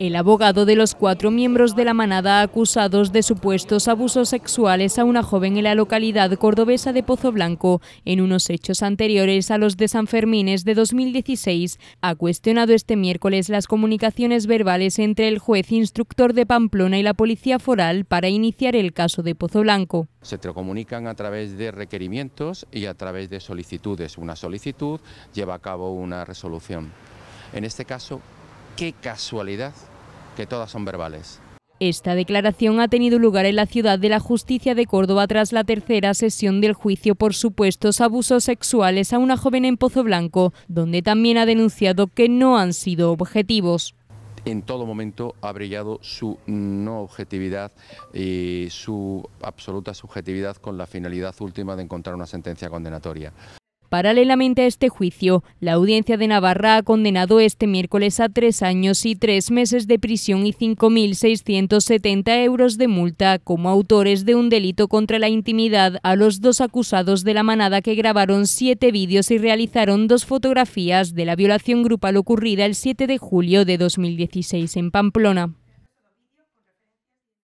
El abogado de los cuatro miembros de la manada acusados de supuestos abusos sexuales a una joven en la localidad cordobesa de Pozo Blanco en unos hechos anteriores a los de San Fermines de 2016 ha cuestionado este miércoles las comunicaciones verbales entre el juez instructor de Pamplona y la policía foral para iniciar el caso de Pozo Blanco. Se te comunican a través de requerimientos y a través de solicitudes. Una solicitud lleva a cabo una resolución. En este caso, qué casualidad que todas son verbales. Esta declaración ha tenido lugar en la ciudad de la justicia de Córdoba tras la tercera sesión del juicio por supuestos abusos sexuales a una joven en Pozo Blanco, donde también ha denunciado que no han sido objetivos. En todo momento ha brillado su no objetividad y su absoluta subjetividad con la finalidad última de encontrar una sentencia condenatoria. Paralelamente a este juicio, la Audiencia de Navarra ha condenado este miércoles a tres años y tres meses de prisión y 5.670 euros de multa como autores de un delito contra la intimidad a los dos acusados de la manada que grabaron siete vídeos y realizaron dos fotografías de la violación grupal ocurrida el 7 de julio de 2016 en Pamplona.